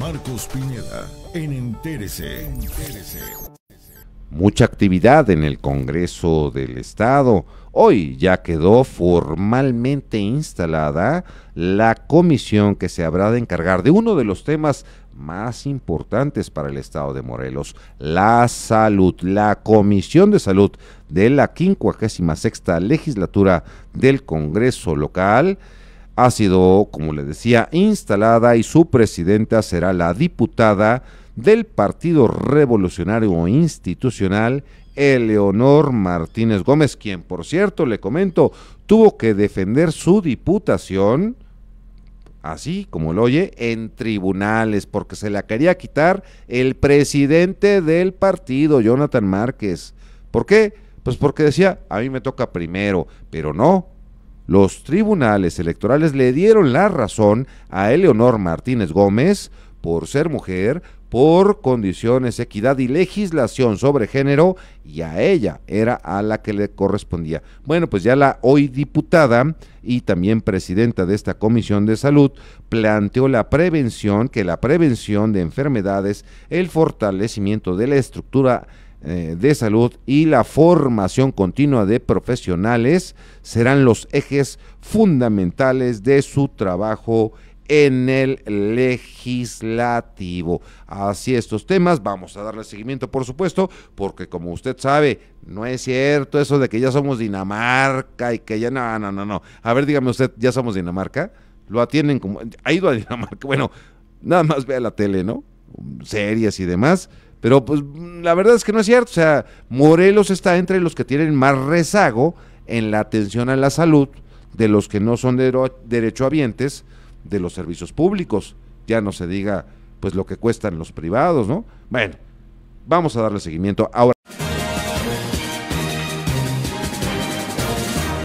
Marcos Pineda en Entérese. Mucha actividad en el Congreso del Estado. Hoy ya quedó formalmente instalada la comisión que se habrá de encargar de uno de los temas más importantes para el Estado de Morelos, la salud. La Comisión de Salud de la 56 legislatura del Congreso local ha sido, como le decía, instalada y su presidenta será la diputada del Partido Revolucionario Institucional, Eleonor Martínez Gómez, quien, por cierto, le comento, tuvo que defender su diputación, así como lo oye, en tribunales, porque se la quería quitar el presidente del partido, Jonathan Márquez. ¿Por qué? Pues porque decía, a mí me toca primero, pero no, los tribunales electorales le dieron la razón a Eleonor Martínez Gómez por ser mujer, por condiciones, equidad y legislación sobre género, y a ella era a la que le correspondía. Bueno, pues ya la hoy diputada y también presidenta de esta Comisión de Salud planteó la prevención, que la prevención de enfermedades, el fortalecimiento de la estructura eh, de salud y la formación continua de profesionales serán los ejes fundamentales de su trabajo en el legislativo. Así estos temas, vamos a darle seguimiento, por supuesto, porque como usted sabe, no es cierto eso de que ya somos Dinamarca y que ya no, no, no, no. A ver, dígame usted, ¿ya somos Dinamarca? Lo atienden como, ha ido a Dinamarca, bueno, nada más vea la tele, ¿no? Series y demás pero pues la verdad es que no es cierto. O sea, Morelos está entre los que tienen más rezago en la atención a la salud de los que no son derechohabientes de los servicios públicos. Ya no se diga pues lo que cuestan los privados, ¿no? Bueno, vamos a darle seguimiento. Ahora